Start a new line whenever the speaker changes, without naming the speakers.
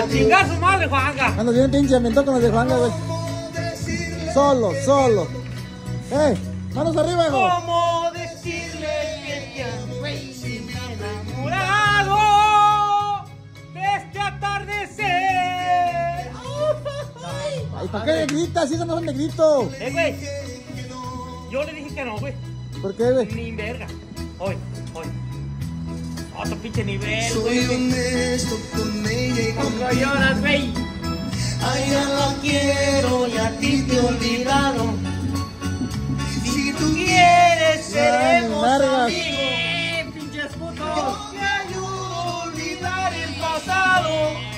A chingar su madre, Juanga.
Ando bien pinche aventó con los de Juanga, güey.
Solo, solo.
¡Eh! ¡Manos arriba, hijo!
¿Cómo decirle que te amo, güey? Si me he enamorado de este atardecer. Ay, ¿para qué
gritas? Si eso no es un grito.
Eh, güey.
Yo le dije que no, güey.
¿Por qué, güey?
Ni verga. Hoy, hoy. Otro pinche nivel, Soy güey.
honesto con lloras,
güey.
Ay, ya la quiero y a ti te olvidaron. Si tú quieres,
seremos
amigos. Sí,
pinches putos. Yo
te ayudo a olvidar el
pasado.